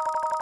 you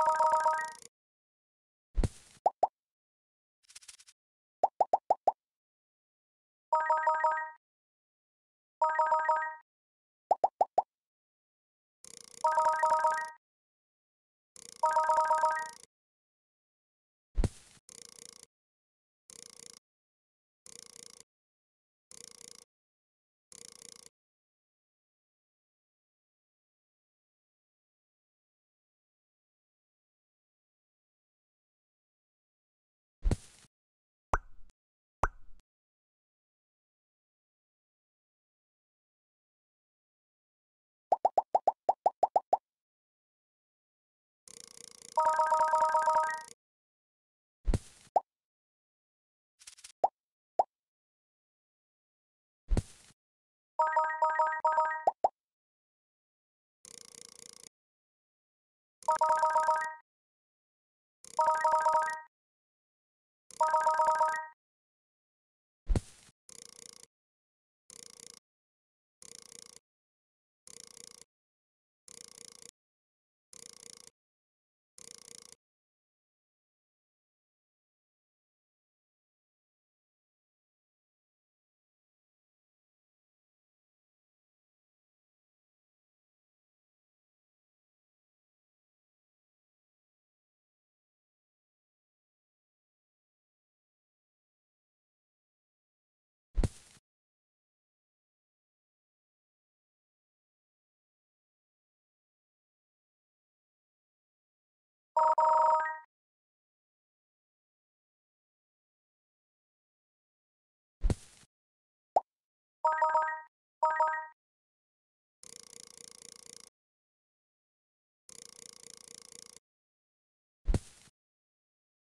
you